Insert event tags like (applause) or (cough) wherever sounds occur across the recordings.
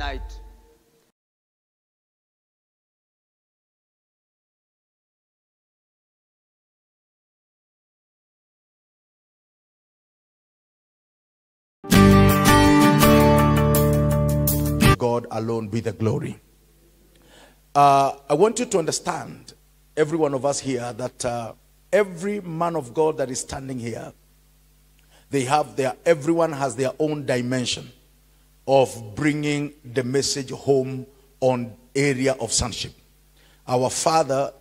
night. God alone be the glory. Uh, I want you to understand, every one of us here, that uh, every man of God that is standing here, they have their, everyone has their own dimension of bringing the message home on area of sonship. Our father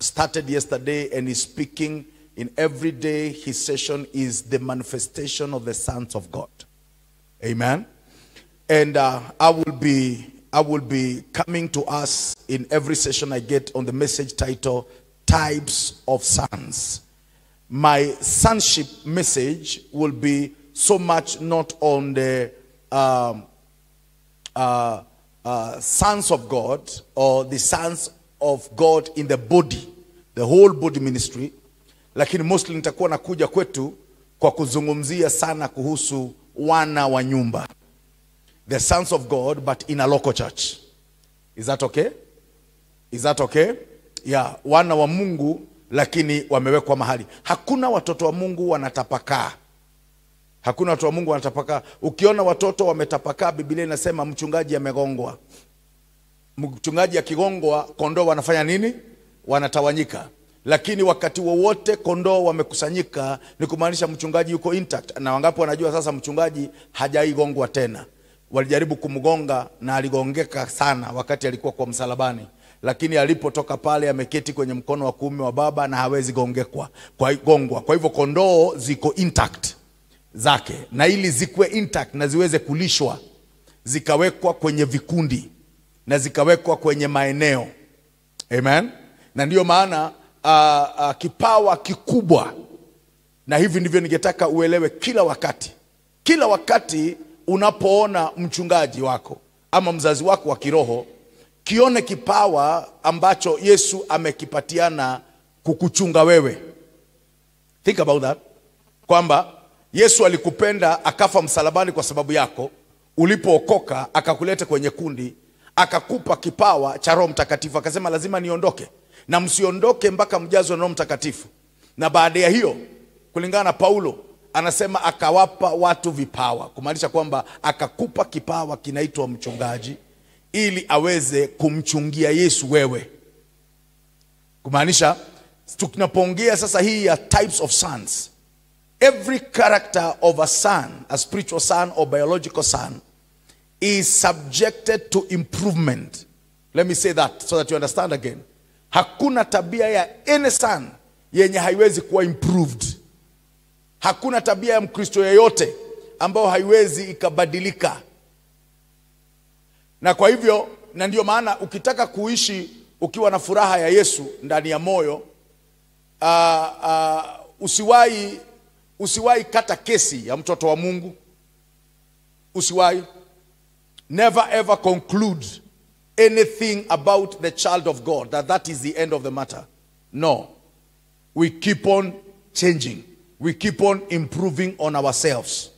started yesterday and is speaking in every day his session is the manifestation of the sons of God. Amen. And uh, I will be I will be coming to us in every session I get on the message title Types of Sons. My sonship message will be so much not on the um, uh, uh, sons of God or the sons of God in the body, the whole body ministry, lakini mostly nitakuwa nakuja kwetu kwa kuzungumzia sana kuhusu wana wa nyumba the sons of God, but in a local church. Is that okay? Is that okay? Yeah, wana wa Mungu lakini wamewekwa mahali. Hakuna watoto wa Mungu wanatapakaa. Hakuna watu wa Mungu wanatapakaa. Ukiona watoto wametapakaa, Biblia inasema mchungaji amegongwa. Mchungaji akigongwa, kondoo wanafanya nini? Wanatawanyika. Lakini wakati wowote kondoo wamekusanyika, ni kumaanisha mchungaji yuko intact. Na wangapi wanajua sasa mchungaji hajaigongwa tena? walijaribu kumgonga na aligongeka sana wakati alikuwa kwa msalabani lakini alipotoka pale ameketi kwenye mkono wa kuume wa baba na hawezi gongekwa kwa gongwa kwa hivyo kondoo ziko intact zake na ili zikuwe intact na ziweze kulishwa zikawekwa kwenye vikundi na zikawekwa kwenye maeneo. Amen? Na ndiyo maana uh, uh, kipawa kikubwa na hivi ndivyo ningetaka uelewe kila wakati. Kila wakati unapoona mchungaji wako ama mzazi wako wa kiroho kione kipawa ambacho yesu amekipatiana kukuchunga wewe. Think about that. Kwamba yesu alikupenda akafa msalabani kwa sababu yako. Ulipookoka akakuleta kwenye kundi akakupa kipawa cha roho mtakatifu akasema lazima niondoke. Na msiondoke mpaka mjazwe na roho mtakatifu. Na baada ya hiyo kulingana na paulo anasema akawapa watu vipawa kumaanisha kwamba akakupa kipawa kinaitwa mchungaji ili aweze kumchungia yesu wewe. Kumaanisha tunapoongea sasa hii ya types of sons every character of a son a spiritual son or biological son is subjected to improvement. Let me say that so that you understand again. Hakuna tabia ya any son yenye haiwezi kuwa improved. Hakuna tabia ya mkristo yeyote ambayo haiwezi ikabadilika. Na kwa hivyo na ndio maana ukitaka kuishi ukiwa na furaha ya yesu ndani ya moyo uh, uh, usiwahi usiwahi kata kesi ya mtoto wa mungu usiwahi never ever conclude anything about the child of god that that is the end of the matter no we keep on changing we keep on improving on ourselves.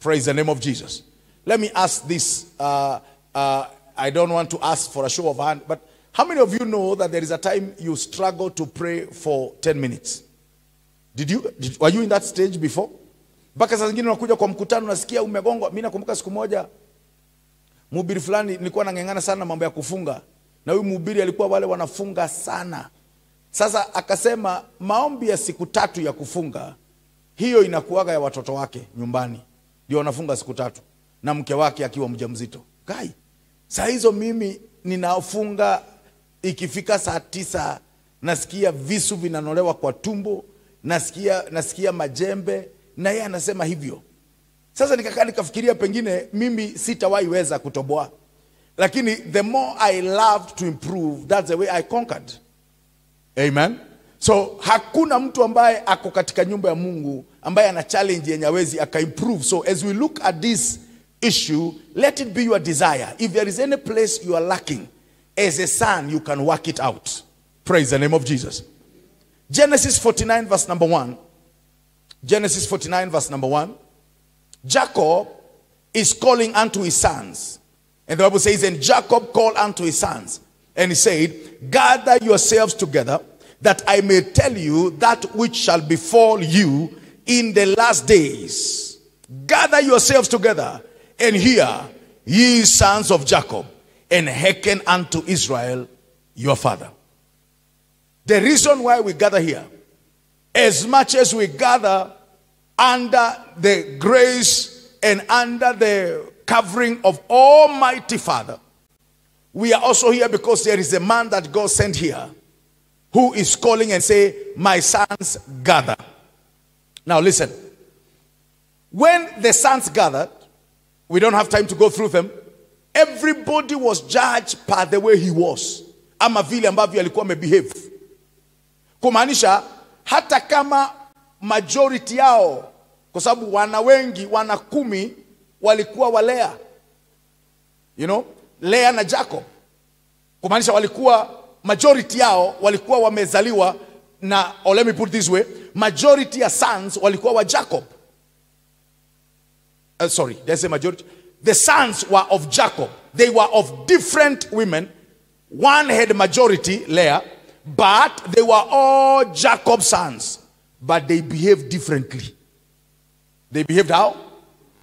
Praise the name of Jesus. Let me ask this. Uh, uh, I don't want to ask for a show of hand, but how many of you know that there is a time you struggle to pray for 10 minutes? Did you, did, were you in that stage before? Mpaka saa zingine unakuja kwa mkutano unasikia umegongwa. Mimi nakumbuka siku moja mhubiri fulani nilikuwa nang'eng'ana sana mambo ya kufunga, na huyu mhubiri alikuwa wale wanafunga sana. Sasa akasema maombi ya siku tatu ya kufunga hiyo inakuaga ya watoto wake nyumbani, ndio wanafunga siku tatu, na mke wake akiwa mjamzito. Kai, saa hizo mimi ninafunga, ikifika saa tisa nasikia visu vinanolewa kwa tumbo, nasikia, nasikia majembe, na yeye anasema hivyo. Sasa nikakaa nikafikiria, pengine mimi sitawahi weza kutoboa, lakini the more I loved to improve, that's the way I conquered. Amen. So hakuna mtu ambaye ako katika nyumba ya Mungu ambaye ana challenge yenye hawezi akaimprove. So as we look at this issue, let it be your desire. If there is any place you are lacking, as a son, you can work it out. Praise the name of Jesus. Genesis 49, verse number 1. Genesis 49, verse number 1. Jacob is calling unto his sons And the Bible says, And Jacob called unto his sons, and he said, Gather yourselves together, that I may tell you that which shall befall you in the last days. Gather yourselves together, and hear, ye sons of Jacob, and hearken unto Israel your father. The reason why we gather here, as much as we gather under the grace and under the covering of Almighty Father, we are also here because there is a man that God sent here who is calling and say, "My sons gather." Now listen. When the sons gathered, we don't have time to go through them. Everybody was judged by the way he was, ama vile ambavyo. Kumaanisha hata kama majority yao, kwa sababu wana wengi, wana kumi walikuwa walea, you know, Lea na Jacob, kumaanisha walikuwa majority yao walikuwa wamezaliwa na, or let me put this way, majority ya sons walikuwa wa Jacob. Uh, sorry, there's a majority. The sons were of Jacob. They were of different women. One had majority, Leah, but they were all Jacob's sons. But they behaved differently. They behaved how?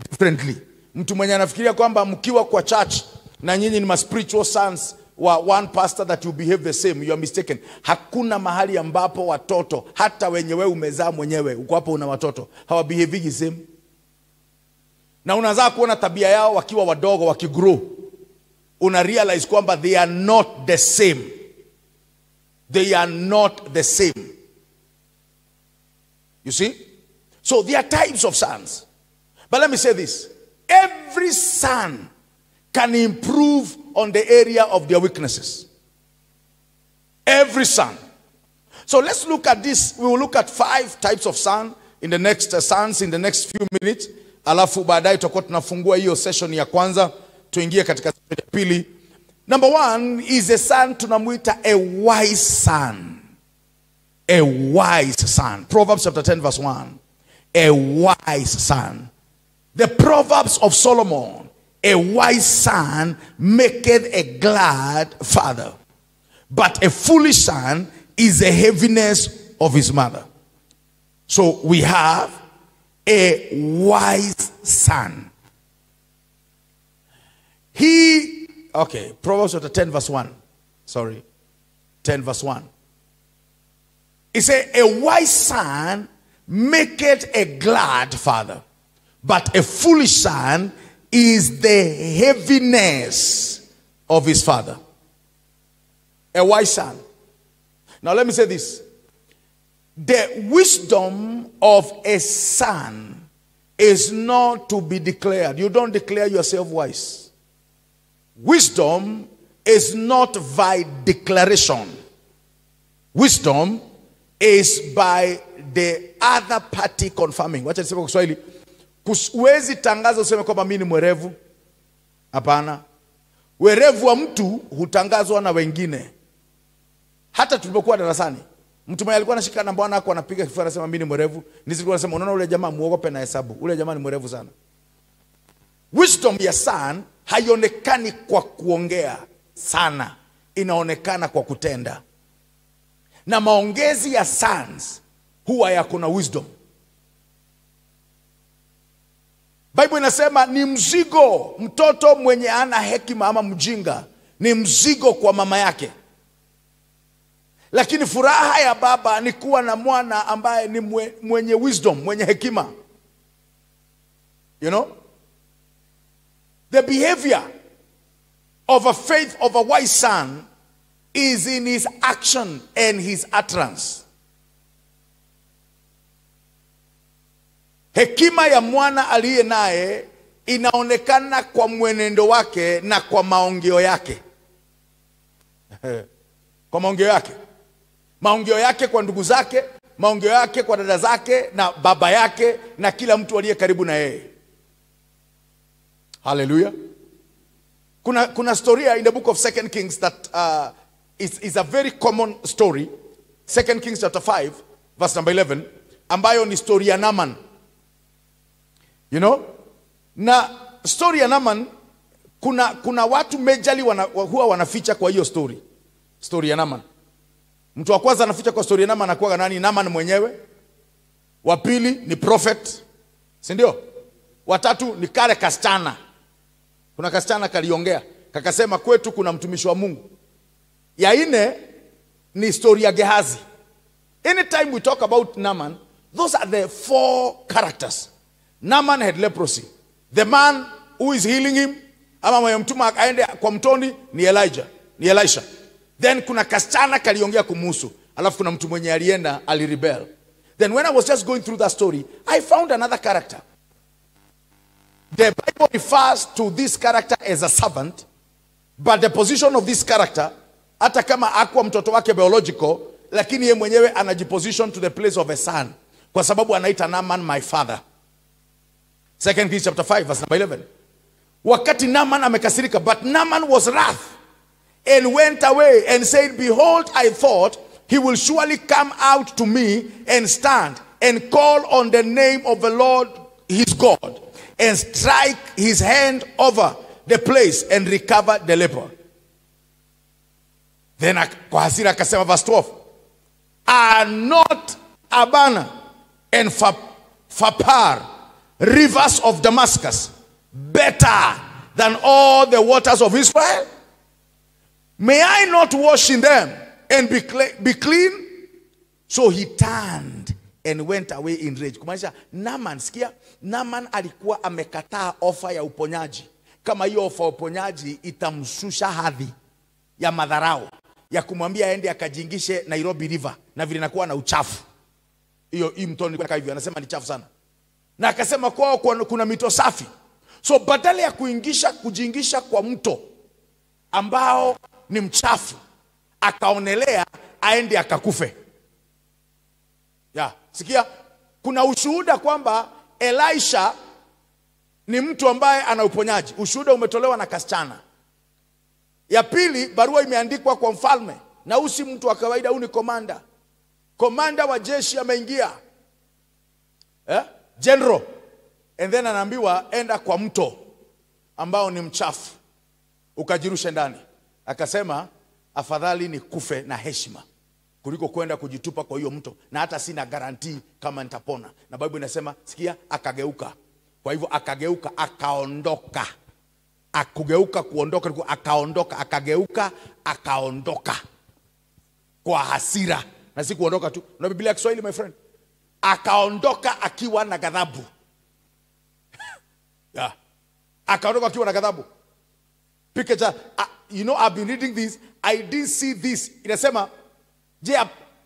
Differently. Mtu mwenye anafikiria kwamba mkiwa kwa church na nyinyi ni spiritual sons wa one pastor that you behave the same, you are mistaken. Hakuna mahali ambapo watoto hata wenye wewe umezaa mwenyewe uko hapo una watoto hawabehavigi same na unazaa kuona tabia yao wakiwa wadogo wakigrow una realize kwamba they are not the same they are not the same. You see? So there are types of sons. But let me say this. Every son can improve on the area of their weaknesses. Every son. So let's look at this. We will look at five types of son in the next uh, sons in the next few minutes. Alafu baadaye tutakuwa tunafungua hiyo session ya kwanza tuingie katika pili number one is a son tunamwita a wise son. A wise son. Proverbs chapter 10 verse 1 a wise son. The proverbs of solomon. A wise son maketh a glad father. But a foolish son is a heaviness of his mother. So we have a wise son. He, okay, Proverbs chapter 10, verse 1. Sorry, 10, verse 1. It says, A wise son maketh a glad father, but a foolish son is the heaviness of his father. A wise son. Now, let me say this the wisdom of a son is not to be declared. You don't declare yourself wise. Wisdom is not by declaration. Wisdom is by the other party confirming. Wacha niseme kwa Kiswahili, huwezi tangaza useme kwamba mimi ni mwerevu. Hapana, werevu wa mtu hutangazwa na wengine. Hata tulipokuwa darasani, Mtu mmoja alikuwa anashika na bwana anapiga kifua anasema mimi ni mwerevu. Nilikuwa anasema unaona ule jamaa muogope na hesabu. Ule jamaa ni mwerevu sana. Wisdom ya son haionekani kwa kuongea sana, inaonekana kwa kutenda. Na maongezi ya sons huwa yako na wisdom. Bible inasema ni mzigo mtoto mwenye ana hekima ama mjinga, ni mzigo kwa mama yake lakini furaha ya baba ni kuwa na mwana ambaye ni mwenye wisdom mwenye hekima you know the behavior of a faith of a wise son is in his action and his utterance. Hekima ya mwana aliye naye inaonekana kwa mwenendo wake na kwa maongeo yake. (laughs) Kwa maongeo yake. Maongeo yake kwa ndugu zake, maongeo yake kwa dada zake na baba yake na kila mtu aliye karibu na yeye. Haleluya! Kuna, kuna storia in the book of Second Kings that uh, is, is a very common story. Second Kings chapter 5 verse number 11 ambayo ni story ya Naman. You know? Na story ya Naman kuna kuna watu majorly wana, huwa wanaficha kwa hiyo story story ya Naman mtu wa kwanza anaficha kwa story ya Naman anakuwa nani Naman mwenyewe wa pili ni prophet si ndio watatu ni kale kasichana kuna kasichana kaliongea kakasema kwetu kuna mtumishi wa Mungu. Ya ine ni historia Gehazi. Anytime we talk about Naaman those are the four characters. Naaman had leprosy. The man who is healing him ama mwenye mtuma akaende kwa mtoni ni Elijah ni Elisha. Then kuna kasichana kaliongea kumuhusu alafu kuna mtu mwenye alienda alirebel. Then when I was just going through that story I found another character the Bible refers to this character as a servant but the position of this character hata kama akuwa mtoto wake biological lakini ye mwenyewe anajiposition to the place of a son kwa sababu anaita Naaman my father. Second Kings chapter 5 verse number 11 wakati Naaman amekasirika but Naaman was wrath and went away and said behold I thought he will surely come out to me and stand and call on the name of the Lord his God and strike his hand over the place and recover the leper. Then kwa hasira akasema verse 12 are not Abana and Fa- Fapar rivers of Damascus better than all the waters of Israel? May I not wash in them and be, be clean? So he turned and went away in rage. Kumaanisha Naaman Naaman alikuwa amekataa ofa ya uponyaji. Kama hiyo ofa ya uponyaji itamshusha hadhi ya madharau ya kumwambia aende akajingishe Nairobi River na vile nakuwa na uchafu. Hiyo hii mtoni kwa hivyo anasema ni chafu sana. Na akasema kwao kuna- kuna mito safi. So badala ya kuingisha kujingisha kwa mto ambao ni mchafu akaonelea aende akakufe. Ya sikia? Kuna ushuhuda kwamba Elisha ni mtu ambaye ana uponyaji. Ushuhuda umetolewa na kasichana. Ya pili barua imeandikwa kwa mfalme. Na huu si mtu wa kawaida huu ni komanda. Komanda wa jeshi ameingia. Eh? general. And then anaambiwa enda kwa mto ambao ni mchafu. Ukajirushe ndani. Akasema afadhali ni kufe na heshima kuliko kwenda kujitupa kwa hiyo mto. Na hata sina garantii kama nitapona. Na Biblia inasema sikia akageuka. Kwa hivyo akageuka akaondoka. Akugeuka kuondoka akaondoka akageuka akaondoka. Kwa hasira. Na si kuondoka tu. Na biblia ya kiswahili my friend akaondoka akiwa na ghadhabu. (laughs) Yeah. akaondoka akiwa na ghadhabu. Picture uh, you know i've been reading this. I didn't see this. Inasema je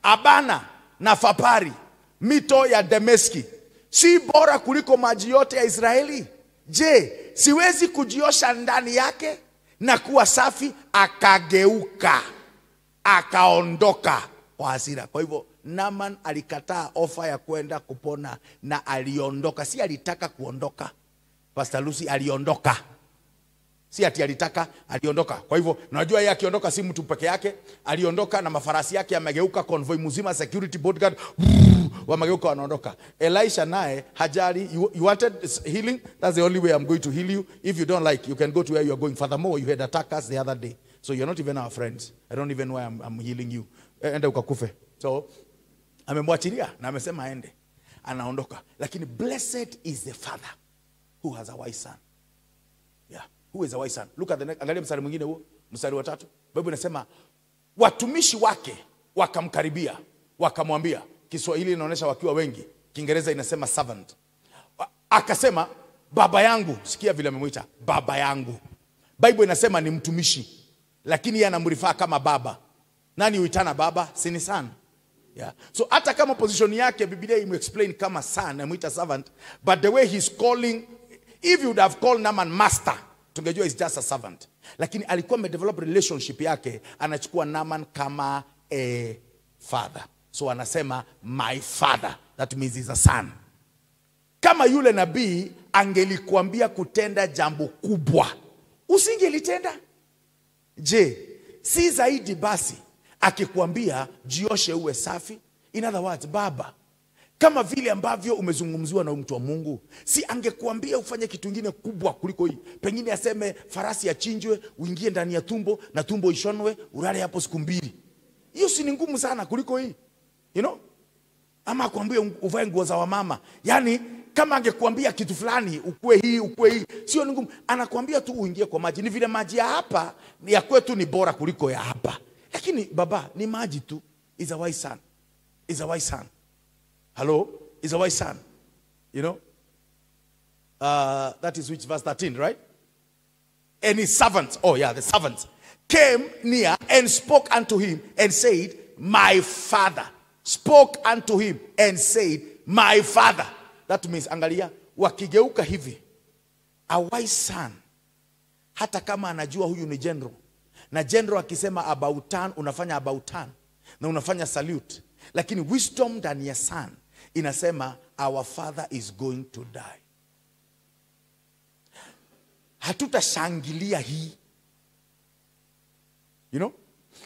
abana na fapari mito ya dameski si bora kuliko maji yote ya israeli? Je siwezi kujiosha ndani yake na kuwa safi? Akageuka akaondoka kwa hasira. Kwa hivyo naman alikataa ofa ya kwenda kupona na aliondoka. Si alitaka kuondoka. Pastalusi aliondoka si ati alitaka aliondoka. Kwa hivyo unajua yeye akiondoka si mtu peke yake aliondoka na mafarasi yake yamegeuka convoy mzima security bodyguard wamegeuka wanaondoka. Elisha naye hajali. You, you wanted healing? That's the only way i'm going to heal you. If you don't like you can go to where you are going. Furthermore you had attackers the other day. So you're not even our friends. I don't even know why i'm, I'm healing you. Eh, enda ukakufe. So amemwachilia na amesema aende. Anaondoka. Lakini blessed is the father who has a wise son. Who is a wise son? Look at the next. Angalia mstari mwingine huo, mstari wa tatu. Biblia inasema watumishi wake wakamkaribia, wakamwambia. Kiswahili inaonyesha wakiwa wengi, Kiingereza inasema servant. Akasema baba yangu, sikia vile amemwita baba yangu. Bible inasema ni mtumishi, lakini yeye anamrifaa kama baba. Nani huitana baba? Si ni son. Yeah. So hata kama position yake Biblia imexplain kama son, amuita servant, but the way he's calling if you would have called Naaman master, tungejua is just a servant. Lakini alikuwa amedevelop relationship yake, anachukua Naaman kama a father. So anasema my father, that means he's a son. Kama yule nabii angelikuambia kutenda jambo kubwa, usingelitenda. Je, si zaidi basi akikuambia jioshe uwe safi? In other words, baba, kama vile ambavyo umezungumziwa na mtu wa mungu si angekuambia ufanye kitu kingine kubwa kuliko hii. Pengine aseme farasi achinjwe uingie ndani ya tumbo na tumbo ishonwe ulale hapo siku mbili. Hiyo si ni ngumu sana kuliko hii you know? ama akwambie uvae nguo za wamama. Yaani kama angekuambia kitu fulani ukue hii ukue hii sio ni ngumu. Anakuambia tu uingie kwa maji. Ni vile maji ya hapa ya kwetu ni bora kuliko ya hapa. Lakini baba ni maji tu. Is a wise son. Is a wise son hello? Is a wise son you know? Uh, that is which verse 13 right? And his servants, oh yeah, the servants, came near and spoke unto him and said, My father. Spoke unto him and said, My father. That means, angalia, wakigeuka hivi, a wise son, hata kama anajua huyu ni general, na general akisema about turn, unafanya about turn, na unafanya salute, lakini wisdom ndani ya son inasema our father is going to die. Hatutashangilia hii. You know?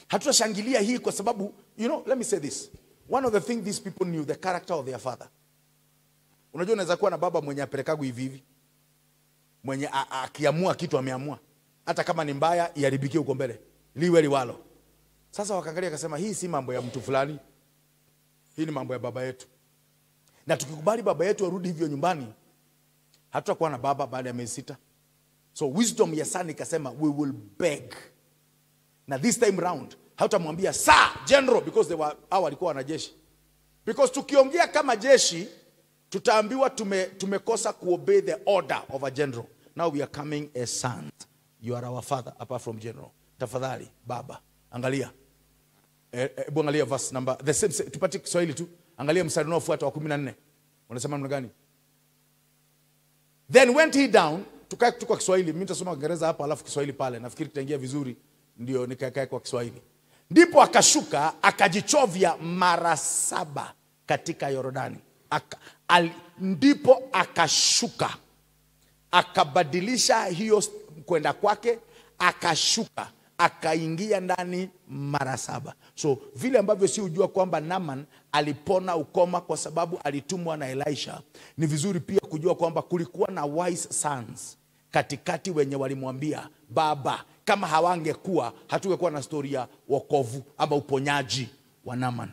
Hatutashangilia hii kwa sababu you know let me say this. One of the things these people knew the character of their father. Unajua unaweza kuwa na baba mwenye aperekagu hivi hivi. Mwenye akiamua kitu ameamua. Hata kama ni mbaya iharibikie huko mbele. Liwe liwalo. Sasa wakaangalia akasema hii si mambo ya mtu fulani. Hii ni mambo ya baba yetu na tukikubali baba yetu arudi hivyo nyumbani hatutakuwa na baba baada ya miezi sita. So wisdom ya Sani ikasema we will beg. Na this time round hautamwambia sir general because they were hao walikuwa wanajeshi. Because tukiongea kama jeshi tutaambiwa tume, tumekosa kuobey the order of a general. Now we are coming as sons you are our father apart from general. Tafadhali baba angalia. Hebu e, angalia verse number the same, same tupate kiswahili tu angalia mstari unaofuata wa 14 unasema namna gani? Then went he down tukae tu kwa kiswahili. Mi nitasoma kiingereza hapa alafu kiswahili pale. Nafikiri tutaingia vizuri. Ndio nikaekae kwa kiswahili. Ndipo akashuka akajichovya mara saba katika yorodani Aka, al, ndipo akashuka. Akabadilisha hiyo kwenda kwake akashuka akaingia ndani mara saba. So vile ambavyo si hujua kwamba naman alipona ukoma kwa sababu alitumwa na elisha ni vizuri pia kujua kwamba kulikuwa na wise sons katikati wenye walimwambia baba kama hawangekuwa hatungekuwa na stori ya wokovu ama uponyaji wa naman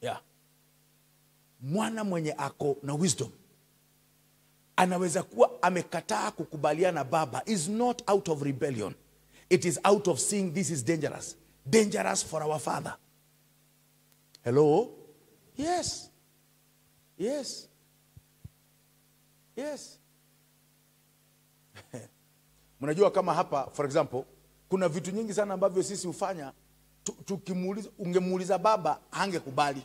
yeah. mwana mwenye ako na wisdom anaweza kuwa amekataa kukubaliana na baba is not out of rebellion it is out of seeing this is dangerous. Dangerous for our father. Hello? Yes. Yes. Yes. (laughs) Mnajua kama hapa for example kuna vitu nyingi sana ambavyo sisi hufanya. Tu- tukimuuliza ungemuuliza baba hangekubali.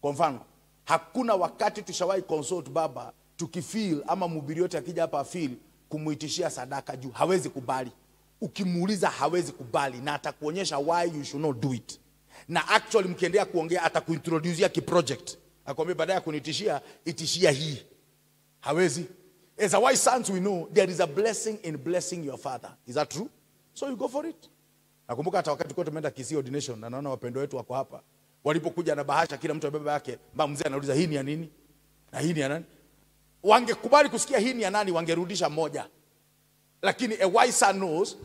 Kwa mfano hakuna wakati tushawahi consult baba tukifeel ama mhubiri yote akija hapa afeel kumuitishia sadaka juu hawezi kubali ukimuuliza hawezi kubali na atakuonyesha why you should not do it. Na actually mkiendelea kuongea atakuintroducea kiproject. Akwambia baadaye ya kunitishia itishia hii. Hawezi. As a wise sons we know there is a blessing in blessing your father. Is that true? So you go for it. Nakumbuka hata wakati kwetu tumeenda Kisii ordination na naona wapendo wetu wako hapa. Walipokuja na bahasha kila mtu abeba yake. Mba mzee anauliza hii ni ya nini? Na hii ni ya nani? Wangekubali kusikia hii ni ya nani wangerudisha moja lakini a wise son knows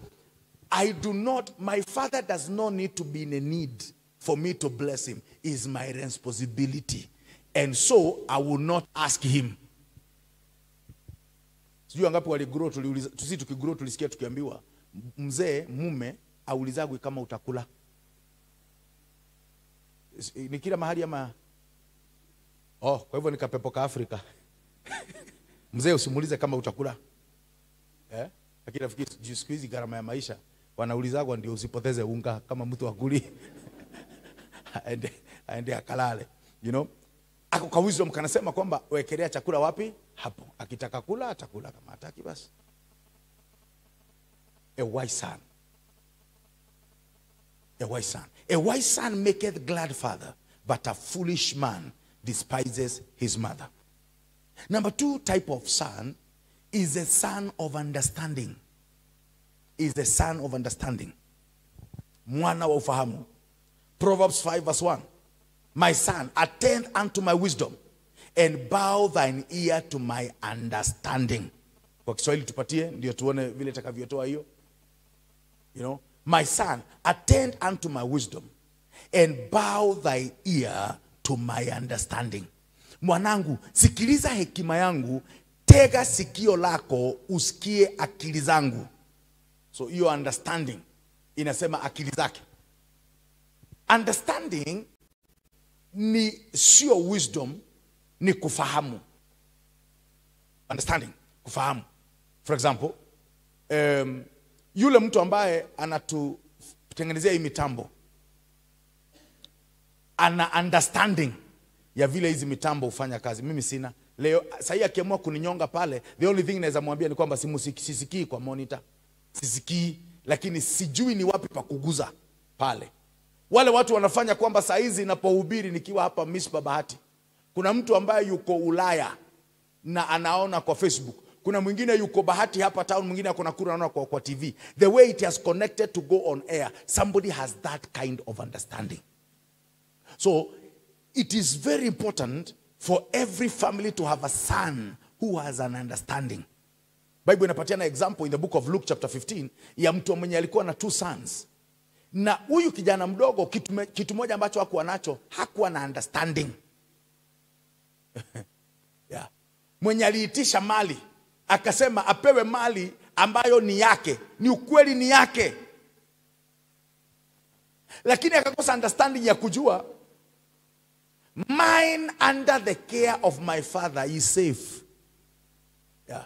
i do not my father does not need to be in a need for me to bless him. Is my responsibility. And so i will not ask him. Sijui wangapi waligrow tuliuliza tusi tulisikia tukiambiwa mzee mume aulizagwi kama utakula. S- ni kila mahali ama? Oh kwa hivyo nikapepoka afrika. (laughs) Mzee usimulize kama utakula. Eh? Lakini nafikiri siku hizi gharama ya maisha wanaulizagwa ndio usipoteze unga kama mtu akuli (laughs) aende, aende akalale you know? Ako kwa wisdom kanasema kwamba wekelea chakula wapi? Hapo. Akitaka kula atakula kama hataki basi. A wise son. A wise son. A wise son maketh glad father but a foolish man despises his mother. Number two type of son is a son of understanding. Is a son of understanding. Mwana wa ufahamu. Proverbs 5 verse 1 my son attend unto my wisdom and bow thine ear to my understanding. Kwa kiswahili tupatie ndio tuone vile itakavyotoa hiyo. You know my son attend unto my wisdom and bow thy ear to my understanding. Mwanangu sikiliza hekima yangu tega sikio lako usikie akili zangu. So hiyo understanding inasema akili zake. Understanding ni sio wisdom ni kufahamu. Understanding kufahamu. For example um, yule mtu ambaye anatutengenezea hii mitambo ana understanding ya vile hizi mitambo hufanya kazi. Mimi sina leo sahii akiamua kuninyonga pale the only thing naweza mwambia ni kwamba sisikii kwa monitor. Sisikii lakini sijui ni wapi pa kuguza pale. Wale watu wanafanya kwamba saa hizi napohubiri nikiwa hapa mispa bahati kuna mtu ambaye yuko ulaya na anaona kwa facebook. Kuna mwingine yuko bahati hapa town mwingine ako nakuru anaona kwa, kwa tv the way it has connected to go on air somebody has that kind of understanding. So it is very important for every family to have a son who has an understanding. Bible inapatiana example in the book of luke chapter 15 ya mtu mwenye alikuwa na two sons. Na huyu kijana mdogo kitu, kitu moja ambacho hakuwa nacho hakuwa na understanding. (laughs) Yeah. mwenye aliitisha mali akasema apewe mali ambayo ni yake ni ukweli ni yake. Lakini akakosa understanding ya kujua mine under the care of my father is safe. Yeah.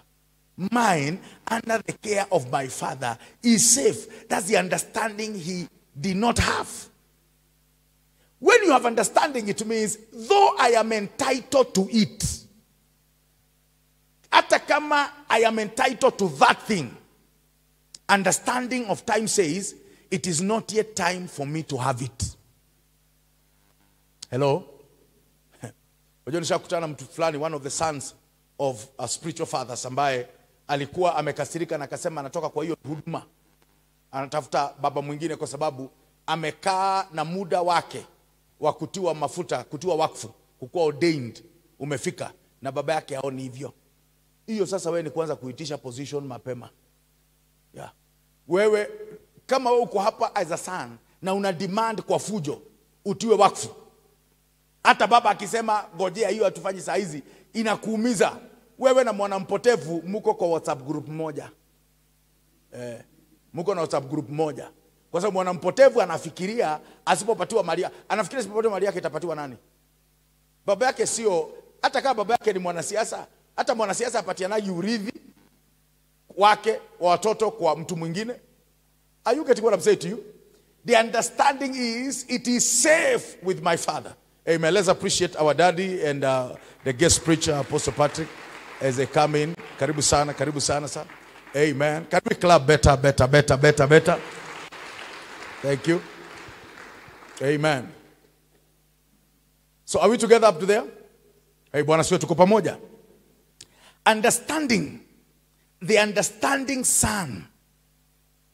mine under the care of my father is safe. That's the understanding he did not have. When you have understanding it means though i am entitled to it hata kama i am entitled to that thing understanding of time says it is not yet time for me to have it. Hello unajua nishakutana na mtu fulani one of the sons of a spiritual fathers ambaye alikuwa amekasirika na akasema anatoka kwa hiyo huduma. Anatafuta baba mwingine kwa sababu amekaa na muda wake wa kutiwa mafuta kutiwa wakfu kukuwa ordained umefika na baba yake aoni hivyo. Hiyo sasa wewe ni kuanza kuitisha position mapema. Yeah. wewe kama wewe uko hapa as a son na una demand kwa fujo utiwe wakfu hata baba akisema ngojea hiyo hatufanyi saa hizi inakuumiza. Wewe na mwanampotevu mko kwa whatsapp group moja. Eh, mko na whatsapp group moja. Kwa sababu mwanampotevu anafikiria asipopatiwa mali anafikiria asipopatiwa mali yake itapatiwa nani? Baba yake sio hata kama baba yake ni mwanasiasa hata mwanasiasa apatianaji urithi wake wa watoto kwa mtu mwingine. Are you getting what I'm saying to you? The understanding is it is safe with my father. Amen. Let's appreciate our daddy and uh, the guest preacher, Apostle Patrick, as they come in. Karibu sana, karibu sana, sir. Amen. Can we clap better, better, better, better, better? Thank you. Amen. So are we together up to there? Hey, Bwana siwe tuko pamoja. Understanding, the understanding son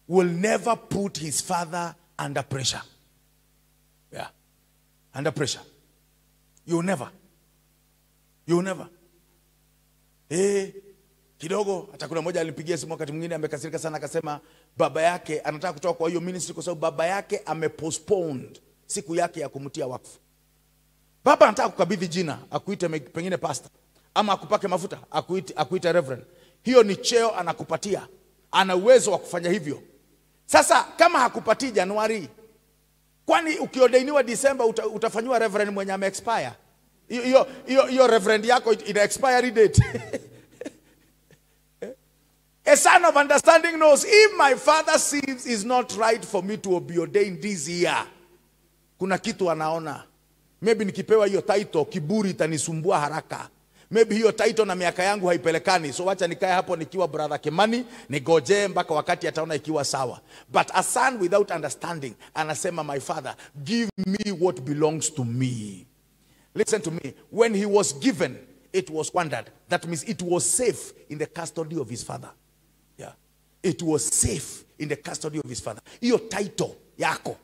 will never put his father under pressure. Yeah. Under pressure. You'll never. You'll never. Eh, kidogo hata kuna mmoja alipigia simu wakati mwingine amekasirika sana akasema baba yake anataka kutoka kwa hiyo ministry kwa sababu baba yake amepostponed siku yake ya kumtia wakfu. Baba anataka kukabidhi jina, akuite pengine pastor ama akupake mafuta, akuite, akuite reverend. Hiyo ni cheo anakupatia, ana uwezo wa kufanya hivyo. Sasa kama hakupatii Januari, kwani ukiodainiwa Disemba uta, utafanyiwa reverend mwenye ame expire? Hiyo hiyo hiyo reverend yako ina expiry date. (laughs) A son of understanding knows if my father sees is not right for me to be ordained this year, kuna kitu anaona maybe nikipewa hiyo title kiburi itanisumbua haraka maybe hiyo title na miaka yangu haipelekani. So wacha nikae hapo nikiwa brother kimani nigojee mpaka wakati ataona ikiwa sawa. But a son without understanding anasema my father give me what belongs to me. Listen to me. When he was given it was squandered. That means it was safe in the custody of his father. Yeah. it was safe in the custody of his father. Hiyo title yako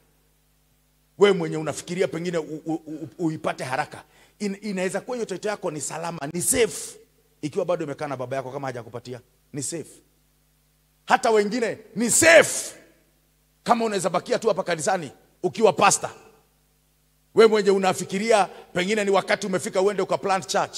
wewe mwenye unafikiria pengine u, u, u, uipate haraka In, inaweza kuwa hiyo yako ni salama ni safe ikiwa bado imekaa na baba yako kama hajakupatia. Ni safe. Hata wengine ni safe. Kama unaweza bakia tu hapa kanisani ukiwa pasta we mwenye unafikiria pengine ni wakati umefika uende ukaplant church.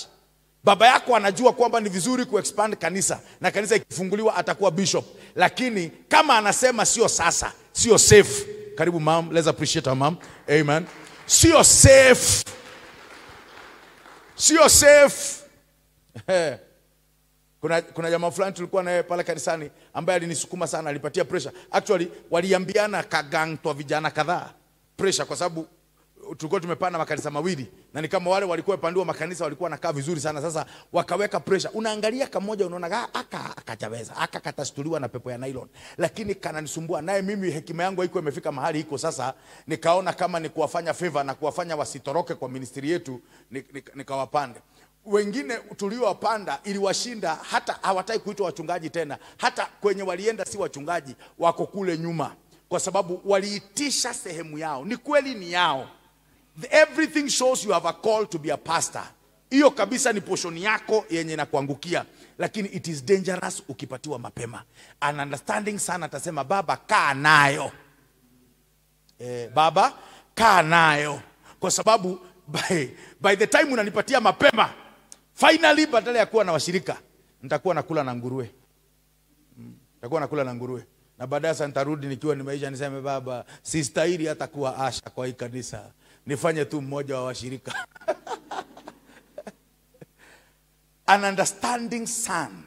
Baba yako anajua kwamba ni vizuri kuexpand kanisa na kanisa ikifunguliwa atakuwa bishop. Lakini kama anasema sio sasa sio safe. Karibu mam let's appreciate our mom amen. Sio safe sio safe. (laughs) Kuna, kuna jamaa fulani tulikuwa naye pale kanisani ambaye alinisukuma sana alipatia pressure. Actually waliambiana kagang twa vijana kadhaa pressure kwa sababu tulikuwa tumepanda makanisa mawili na ni kama wale walikuwa wapandiwa makanisa walikuwa wanakaa vizuri sana. Sasa wakaweka pressure. Unaangalia kamoja unaona "Ah, aka akajaweza aka katastuliwa na pepo ya nylon. Lakini kananisumbua naye mimi hekima yangu haiko imefika mahali iko. Sasa nikaona kama ni kuwafanya favor na kuwafanya wasitoroke kwa ministry yetu ni- ni- wengine tuliowapanda iliwashinda hata hawataki kuitwa wachungaji tena. Hata kwenye walienda si wachungaji wako kule nyuma. Kwa sababu waliitisha sehemu yao. Ni kweli ni yao everything shows you have a call to be a pastor. Hiyo kabisa ni portion yako yenye nakuangukia, lakini it is dangerous ukipatiwa mapema. An understanding sana atasema baba kaa nayo. Eh, baba kaa nayo. Kwa sababu by, by the time unanipatia mapema finally badala ya kuwa na washirika nitakuwa nakula na nguruwe. Mm, nitakuwa nakula na nguruwe. Na baadaye sasa nitarudi nikiwa nimeisha niseme baba sistahili hata kuwa asha kwa hii kanisa nifanye tu mmoja wa washirika (laughs) an understanding son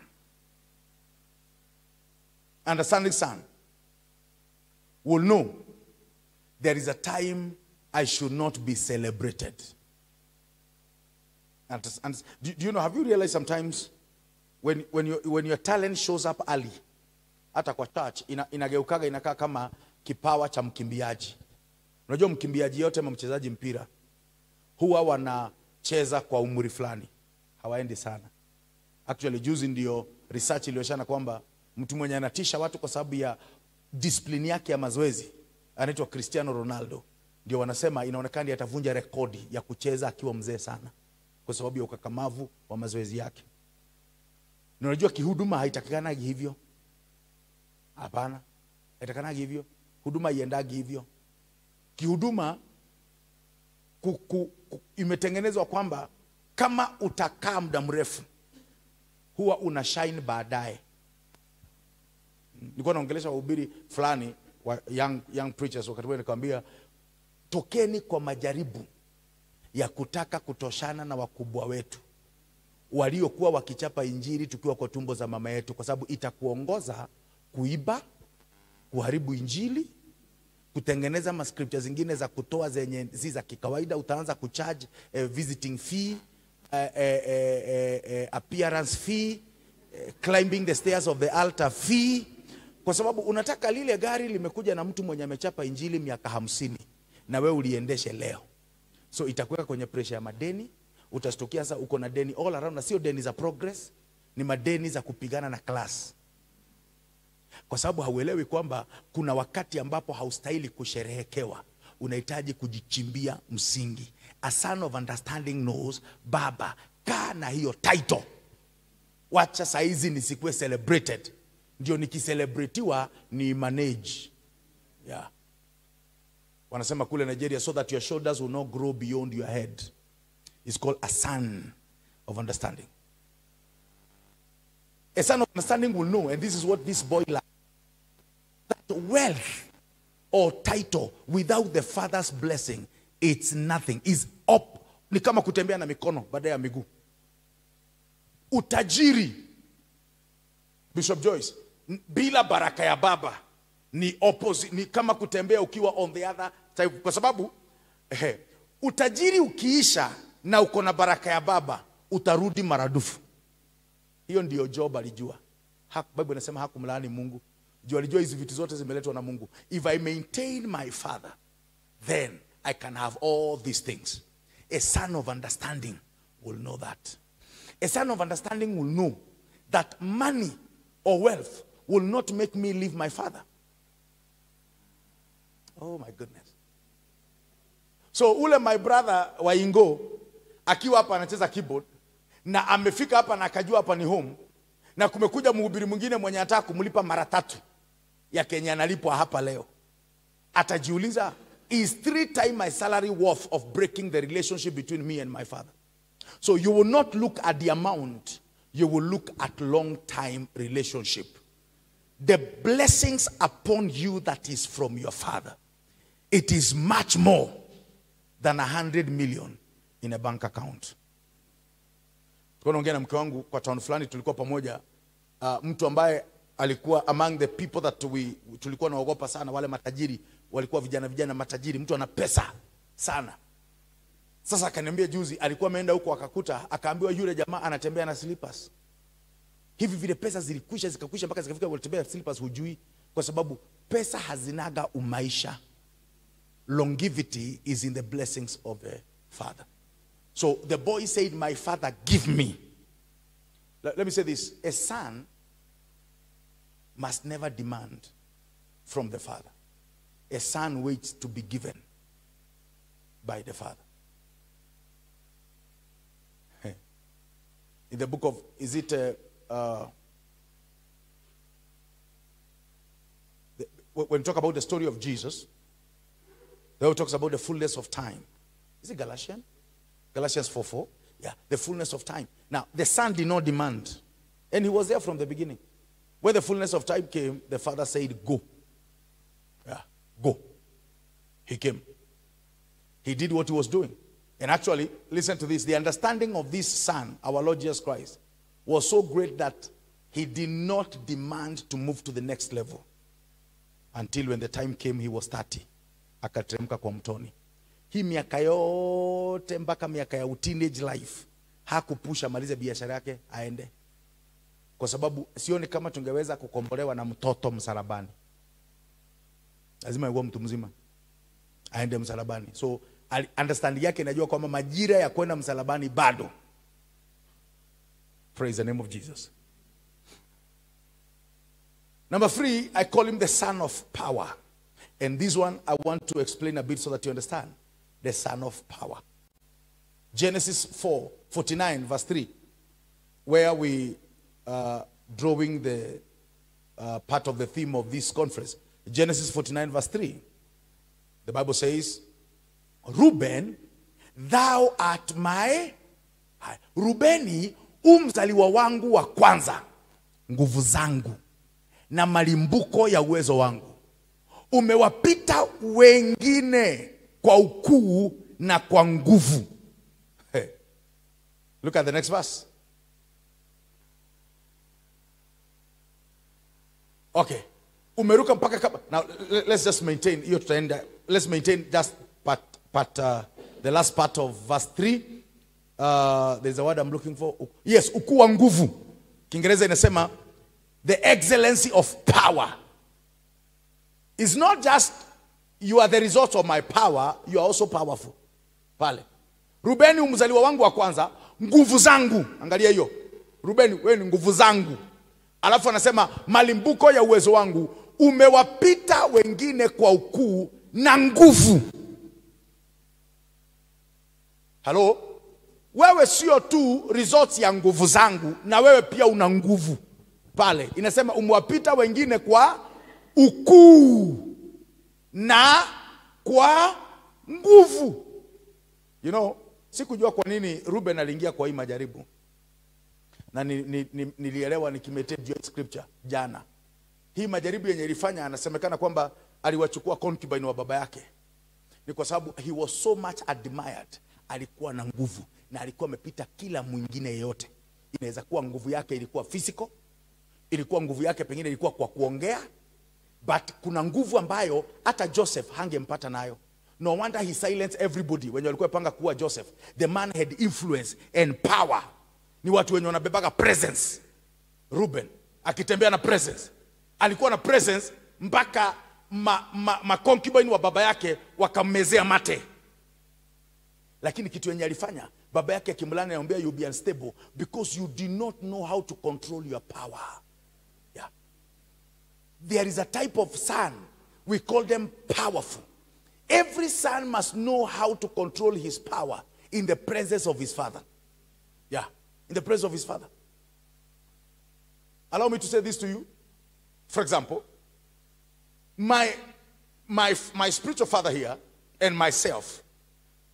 understanding son will know there is a time I should not be celebrated. And, and do, do you know, have you realized sometimes when, when, your, when your talent shows up early, hata kwa church, ina, inageukaga inakaa kama kipawa cha mkimbiaji. Unajua mkimbiaji yote ama mchezaji mpira huwa wanacheza kwa umri fulani, hawaendi sana. Actually juzi ndio research iliyoshana kwamba mtu mwenye anatisha watu kwa sababu ya discipline yake ya mazoezi anaitwa Cristiano Ronaldo. Ndio wanasema inaonekana atavunja rekodi ya kucheza akiwa mzee sana kwa sababu ya ukakamavu wa mazoezi yake. Na unajua kihuduma haitakikanagi hivyo. Hapana, haitakikanagi hivyo. Huduma iendagi hivyo. Kihuduma kuku, ku, ku, imetengenezwa kwamba kama utakaa muda mrefu huwa una shine baadaye. Nilikuwa naongelesha wahubiri fulani wa young, young preachers wakati ule nikamwambia tokeni kwa majaribu ya kutaka kutoshana na wakubwa wetu waliokuwa wakichapa injili tukiwa kwa tumbo za mama yetu, kwa sababu itakuongoza kuiba, kuharibu injili, kutengeneza maskripta zingine za kutoa zenye si za kikawaida. Utaanza kucharge eh, visiting fee eh, eh, eh, eh, eh, appearance fee eh, climbing the stairs of the altar fee, kwa sababu unataka lile gari limekuja na mtu mwenye amechapa injili miaka hamsini na we uliendeshe leo, so itakuweka kwenye presha ya madeni. Utastukia sasa uko na deni all around, na sio deni za progress, ni madeni za kupigana na class kwa sababu hauelewi kwamba kuna wakati ambapo haustahili kusherehekewa, unahitaji kujichimbia msingi. A son of understanding knows, baba, kaa na hiyo title, wacha saizi nisikuwe celebrated, ndio nikiselebretiwa ni manage yeah. Wanasema kule Nigeria, so that your shoulders will not grow beyond your head. It's called a son of understanding. A son of understanding will know, and this is what this boy that wealth or title without the father's blessing, it's nothing. Is up. Ni kama kutembea na mikono baada ya miguu. Utajiri, Bishop Joyce, bila baraka ya baba ni opposite, ni kama kutembea ukiwa on the other side, kwa sababu eh, utajiri ukiisha na uko na baraka ya baba utarudi maradufu. Hiyo ndiyo Job alijua. Ha- Bible inasema hakumlaani Mungu. Juu alijua hizi vitu zote zimeletwa na Mungu. If I maintain my father, then I can have all these things. A son of understanding will know that. A son of understanding will know that money or wealth will not make me leave my father. Oh my goodness. so ule my brother wa ingo akiwa hapa anacheza keyboard na amefika hapa na akajua hapa ni home na kumekuja mhubiri mwingine mwenye anataka kumlipa mara tatu ya Kenya analipwa hapa leo. Atajiuliza is three times my salary worth of breaking the relationship between me and my father? So you will not look at the amount you will look at long time relationship. The blessings upon you that is from your father. It is much more than a hundred million in a bank account. Tulikuwa naongea na mke wangu kwa town fulani tulikuwa pamoja uh, mtu ambaye alikuwa among the people that we tulikuwa naogopa sana. Wale matajiri walikuwa vijana vijana matajiri. Mtu ana pesa sana. Sasa akaniambia juzi alikuwa ameenda huko akakuta akaambiwa yule jamaa anatembea na slippers. Hivi vile pesa zilikwisha zikakwisha mpaka zikafika walitembea slippers hujui? Kwa sababu pesa hazinaga umaisha. Longevity is in the blessings of the father. So the boy said my father give me. Let, let me say this. A son must never demand from the father a son waits to be given by the father. In the book of is it uh, uh, the- when we talk about the story of jesus the Bible talks about the fullness of time. Is it galatians? Galatians 4 4 yeah the fullness of time. Now the son did not demand and he was there from the beginning when the fullness of time came the father said go. Yeah go. He came. He did what he was doing. And actually, listen to this the understanding of this son, our Lord Jesus Christ, was so great that he did not demand to move to the next level until when the time came he was 30 akateremka kwa mtoni. Hii miaka yote mpaka miaka ya teenage life hakupusha amalize biashara yake aende kwa sababu sioni kama tungeweza kukombolewa na mtoto msalabani. Lazima iwe mtu mzima aende msalabani. So understand yake inajua kwamba majira ya kwenda msalabani bado. Praise the name of jesus. Number three i call him the son of power. And this one i want to explain a bit so that you understand. The son of power. Genesis 4 49 verse 3 where we uh, drawing the uh, part of the theme of this conference genesis 49 verse 3 the Bible says, Reuben, thou art my Rubeni umzaliwa mzaliwa wangu wa kwanza, nguvu zangu na malimbuko ya uwezo wangu. Umewapita wengine kwa ukuu na kwa nguvu. Hey. Look at the next verse. Okay. Umeruka mpaka kama now let's just maintain hiyo tutaenda let's maintain just part part uh, the last part of verse 3 uh, there's a word I'm looking for yes ukuu wa nguvu. Kiingereza inasema the excellency of power. Is not just you are the result of my power you are also powerful. Pale. Rubeni mzaliwa wangu wa kwanza nguvu zangu. Angalia hiyo. Rubeni wewe ni nguvu zangu alafu anasema malimbuko ya uwezo wangu umewapita wengine kwa ukuu na nguvu. Halo wewe sio tu results ya nguvu zangu na wewe pia una nguvu. Pale inasema umewapita wengine kwa ukuu na kwa nguvu. You know sikujua kwa nini ruben aliingia kwa hii majaribu na ni, ni, ni, nilielewa nikimeditate juu ya scripture jana. Hii majaribu yenye ilifanya anasemekana kwamba aliwachukua concubine wa baba yake. Ni kwa sababu he was so much admired. Alikuwa na nguvu na alikuwa amepita kila mwingine yeyote. Inaweza kuwa nguvu yake ilikuwa physical ilikuwa nguvu yake pengine ilikuwa kwa kuongea but kuna nguvu ambayo hata joseph hangempata nayo. No wonder he silenced everybody. Wenye walikuwa panga kuwa joseph the man had influence and power ni watu wenye wanabebaga presence. Ruben akitembea na presence. Alikuwa na presence mpaka ma, ma, ma wa baba yake wakammezea mate. Lakini kitu yenye alifanya baba yake akimlani anamwambia you be unstable because you do not know how to control your power. Yeah. there is a type of son we call them powerful. Every son must know how to control his power in the presence of his father. Yeah, in the presence of his father. Allow me to say this to you. For example, my my my spiritual father here and myself,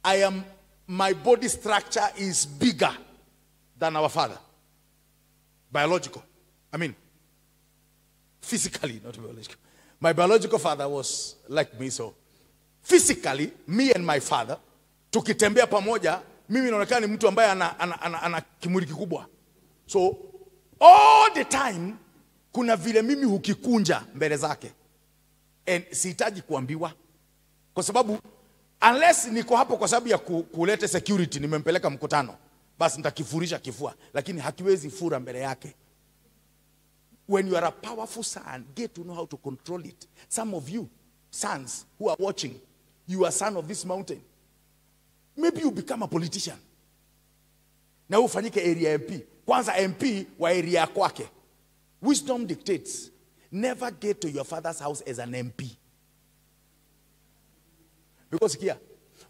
I am my body structure is bigger than our father. Biological. I mean, physically, not biological. My biological father was like me, so physically, me and my father, tukitembea pamoja, mimi naonekana ni mtu ambaye ana, ana, ana, ana kimwili kikubwa. So all the time kuna vile mimi hukikunja mbele zake, and sihitaji kuambiwa, kwa sababu unless niko hapo kwa sababu ya ku, kuleta security, nimempeleka mkutano, basi nitakifurisha kifua, lakini hakiwezi fura mbele yake. When you are a powerful son, get to know how to control it. Some of you, sons who are watching, you are son of this mountain. Maybe you become a politician. Na ufanyike area MP. Kwanza MP wa area kwake. Wisdom dictates, never get to your father's house as an MP. Because kia,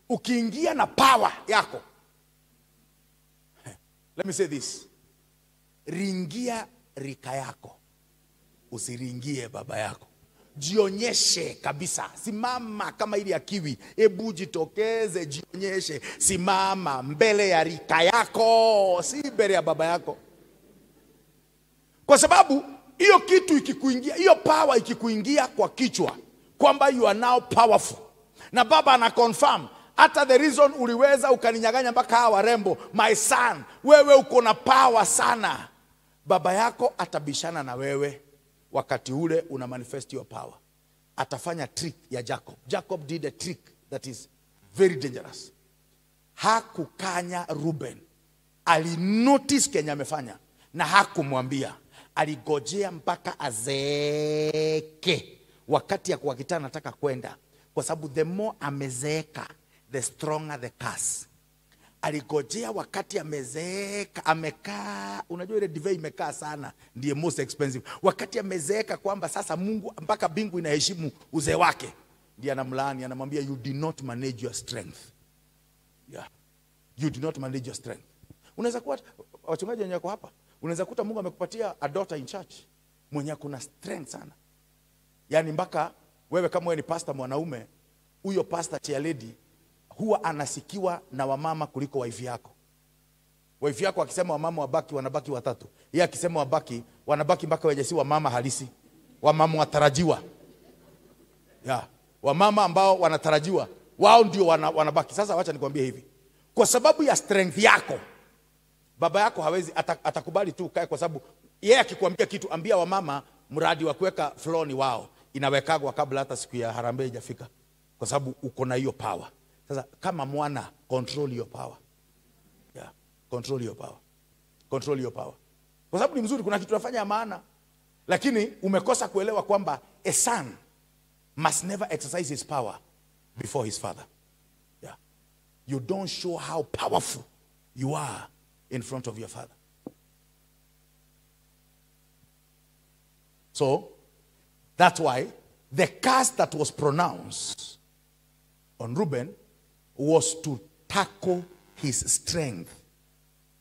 ukiingia na power yako. Let me say this. Ringia rika yako usiringie baba yako jionyeshe kabisa. Simama kama ili ya kiwi. Hebu jitokeze jionyeshe. Simama mbele ya rika yako si mbele ya baba yako. Kwa sababu hiyo kitu ikikuingia hiyo power ikikuingia kwa kichwa kwamba you are now powerful. Na baba ana confirm hata the reason uliweza ukaninyang'anya mpaka hawa warembo my son wewe uko na power sana. Baba yako atabishana na wewe wakati ule una manifest your power. Atafanya trick ya jacob. Jacob did a trick that is very dangerous. Hakukanya ruben. Alinotice kenye amefanya na hakumwambia. Aligojea mpaka azeeke. Wakati ya kuwakitana nataka kwenda. Kwa sababu the more amezeeka the stronger the curse aligojea wakati amezeeka amekaa. Unajua ile divai imekaa sana ndiye most expensive. Wakati amezeeka kwamba sasa mungu mpaka bingu inaheshimu uzee wake ndiye anamlaani anamwambia you did not manage your strength. Yeah. you did not manage your strength. Unaweza kuwa wachungaji wenye wako hapa unaweza kuta mungu amekupatia a daughter in church mwenye kuna strength sana. Yaani mpaka wewe kama wewe ni pastor mwanaume huyo pastor chair lady huwa anasikiwa na wamama kuliko waifi yako. Waifi yako akisema wamama wabaki wanabaki watatu. Yeye akisema wabaki wanabaki mpaka wenye si wamama halisi. Wamama watarajiwa. Ya. Wamama ambao wanatarajiwa wao ndio wana, wanabaki. Sasa wacha nikwambie hivi. Kwa sababu ya strength yako baba yako hawezi atakubali tu ukae kwa sababu yeye akikwambia kitu ambia wamama mradi wa kuweka floor ni wao. Inawekagwa kabla hata siku ya harambee ijafika kwa sababu uko na hiyo power sasa kama mwana control your power. Yeah. control your power. Control your power. Kwa sababu ni mzuri kuna kitu nafanya ya maana. Lakini umekosa kuelewa kwamba a son must never exercise his power before his father. Yeah. you don't show how powerful you are in front of your father. So that's why the curse that was pronounced on Reuben was to tackle his strength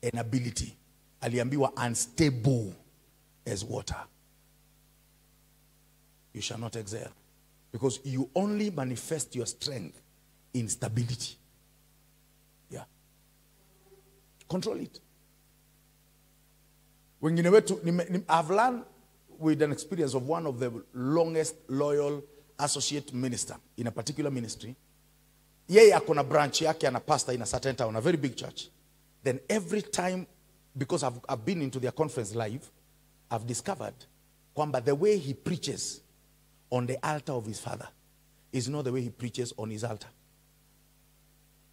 and ability. Aliambiwa unstable as water. You shall not excel because you only manifest your strength in stability. Yeah. Control it. Wengine wetu, I've learned with an experience of one of the longest loyal associate minister in a particular ministry yeye ako na branch yake ana pastor in a certain town a very big church then every time because I've, I've been into their conference live I've discovered kwamba the way he preaches on the altar of his father is not the way he preaches on his altar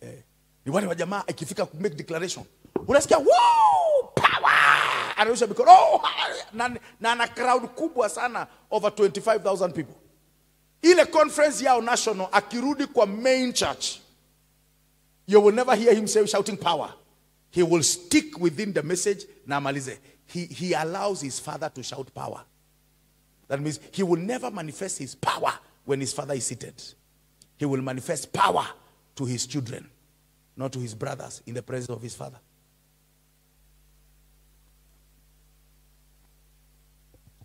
eh, ni wale wa jamaa ikifika ku make declaration unasikia "Woo! power anarusha mikono oh, hallelujah." na, na ana crowd kubwa sana over 25000 people ile conference yao national akirudi kwa main church you will never hear him say shouting power. He will stick within the message na amalize. He, he allows his father to shout power. That means he will never manifest his power when his father is seated. He will manifest power to his children, not to his brothers, in the presence of his father.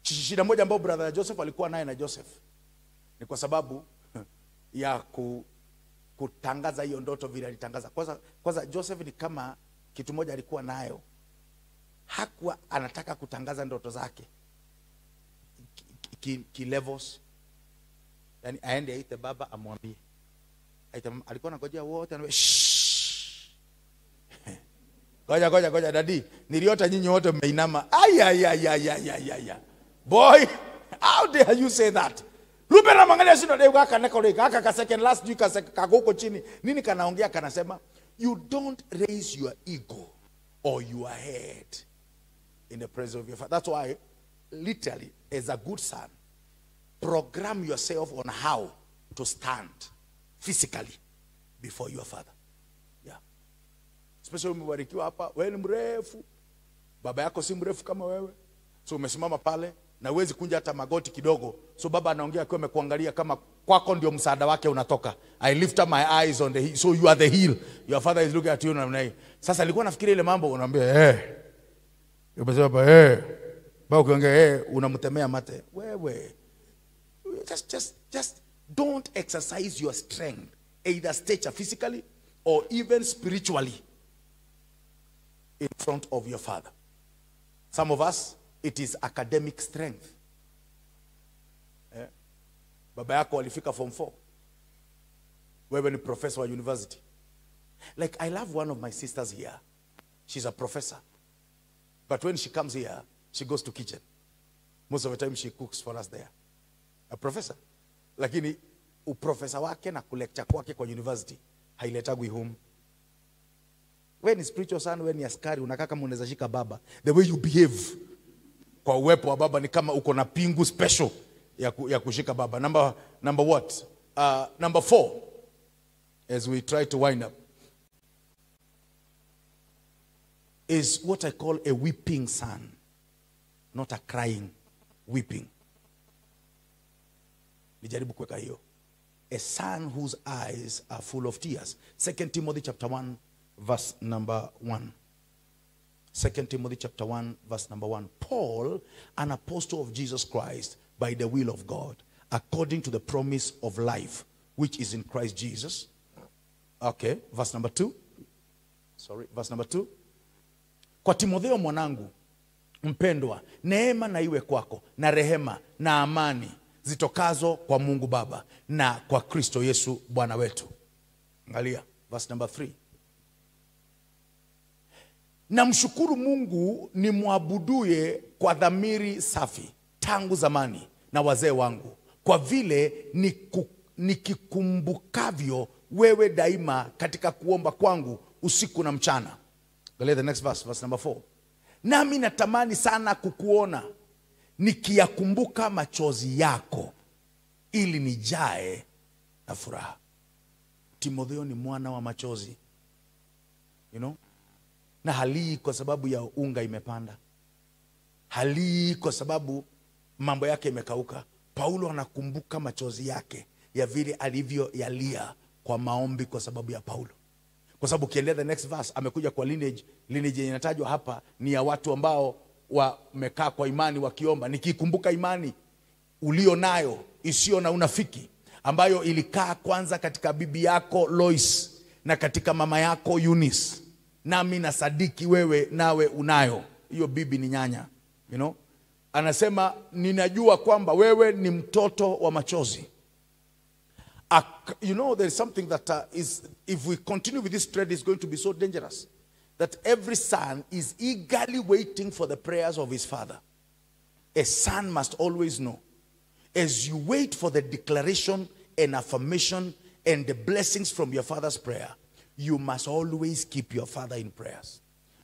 Shida moja brother Joseph alikuwa naye na Joseph ni kwa sababu (laughs) ya ku, kutangaza hiyo ndoto vile alitangaza. Kwanza, kwanza Joseph ni kama kitu moja alikuwa nayo, hakuwa anataka kutangaza ndoto zake ki, ki, levels, yani aende aite baba amwambie, aite mama. Alikuwa anangojea wote anambia "Shh." (laughs) goja goja, ngoja dadi, niliota nyinyi wote mmeinama. Ay ay ay ay ay ay. Boy, how dare you say that? Ruben anamwangalia dai kaka kaka ka second last week huko chini. Nini kanaongea kanasema you don't raise your ego or your head in the presence of your father. That's why literally as a good son program yourself on how to stand physically before your father. Yeah. Especially umebarikiwa hapa, wewe ni mrefu, baba yako si mrefu kama wewe, so umesimama pale na uwezi kunja hata magoti kidogo, so baba anaongea akiwa amekuangalia kama kwako ndio msaada wake unatoka. I lift up my eyes on the hill, so you are the hill, your father is looking at you namna hii. Sasa alikuwa nafikiria ile mambo, unaambia eh, Hey. umesema baba eh, Hey. baba ukiongea eh, hey, unamtemea mate wewe just just just don't exercise your strength either stature physically or even spiritually in front of your father some of us it is academic strength. Eh? baba yako alifika form 4 wewe ni professor wa university. Like i love one of my sisters here. She's a professor. But when she comes here she goes to kitchen. Most of the time she cooks for us there. A professor. Lakini uprofesa wake na kulecture kwake kwa university hailetagwi home. We ni spiritual son we ni askari unakaa kama shika baba. The way you behave kwa uwepo wa baba ni kama uko na pingu special ya, ku, ya kushika baba. Number, number what? Uh, number four. As we try to wind up is what i call a weeping son not a crying weeping. Nijaribu kuweka hiyo. A son whose eyes are full of tears. Second timothy chapter 1 verse number 1 second timothy chapter 1 verse number 1 paul an apostle of jesus christ by the will of god according to the promise of life which is in christ jesus. Okay verse number 2 sorry verse number 2 kwa timotheo mwanangu mpendwa neema na iwe kwako na rehema na amani zitokazo kwa mungu baba na kwa kristo yesu bwana wetu. Angalia verse number 3 namshukuru mungu nimwabuduye kwa dhamiri safi tangu zamani na wazee wangu kwa vile nikikumbukavyo wewe daima katika kuomba kwangu usiku na mchana. The next verse, verse number 4 nami natamani sana kukuona nikiyakumbuka machozi yako ili nijae na furaha. Timotheo ni mwana wa machozi. You know? Na halii kwa sababu ya unga imepanda. Halii kwa sababu mambo yake imekauka. Paulo anakumbuka machozi yake ya vile alivyoyalia kwa maombi kwa sababu ya paulo. Kwa sababu ukiendelea the next verse amekuja kwa lineage. Lineage yenye inatajwa hapa ni ya watu ambao wamekaa kwa imani wakiomba. Nikikumbuka imani ulio nayo isiyo na unafiki ambayo ilikaa kwanza katika bibi yako lois na katika mama yako Eunice nami na sadiki wewe nawe unayo. Hiyo bibi ni nyanya you know? anasema ninajua kwamba wewe ni mtoto wa machozi. You know there is something that uh, is if we continue with this trend is going to be so dangerous that every son is eagerly waiting for the prayers of his father. A son must always know as you wait for the declaration and affirmation and the blessings from your father's prayer you must always keep your father in prayers.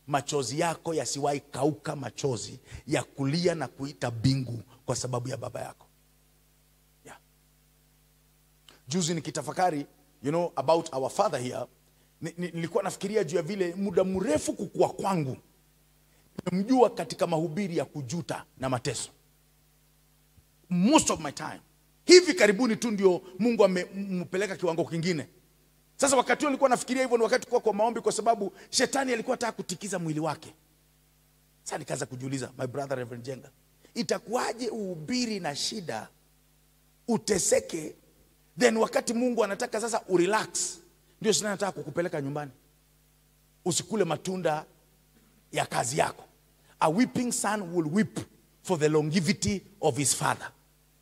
Machozi yako yasiwahi kauka machozi ya kulia na kuita bingu kwa sababu ya baba yako. Yeah. juzi nikitafakari you know about our father here ni- ni- nilikuwa nafikiria juu ya vile muda mrefu kukua kwangu. Nimemjua katika mahubiri ya kujuta na mateso. Most of my time. Hivi karibuni tu ndio mungu amempeleka kiwango kingine sasa wakati huo nilikuwa nafikiria hivyo ni wakati kwa, kwa maombi kwa sababu shetani alikuwa anataka kutikiza mwili wake. Sasa nikaanza kujiuliza my brother Reverend jenga itakuwaje uhubiri na shida uteseke then wakati mungu anataka sasa urelax ndio shetani anataka kukupeleka nyumbani. Usikule matunda ya kazi yako. A weeping son will weep for the longevity of his father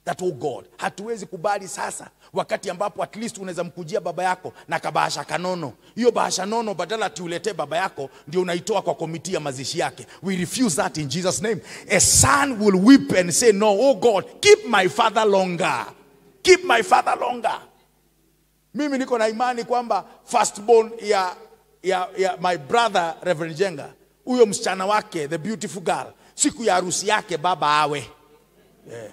that oh god hatuwezi kubali sasa wakati ambapo at least unaweza mkujia baba yako na kabahasha kanono. Hiyo bahasha nono badala tiuletee baba yako ndio unaitoa kwa komiti ya mazishi yake. We refuse that in jesus name. A son will weep and say no oh god keep my father longer. Keep my father longer. Mimi niko na imani kwamba firstborn ya, ya, ya my brother Reverend Jenga, huyo msichana wake the beautiful girl, siku ya harusi yake baba awe. Yeah.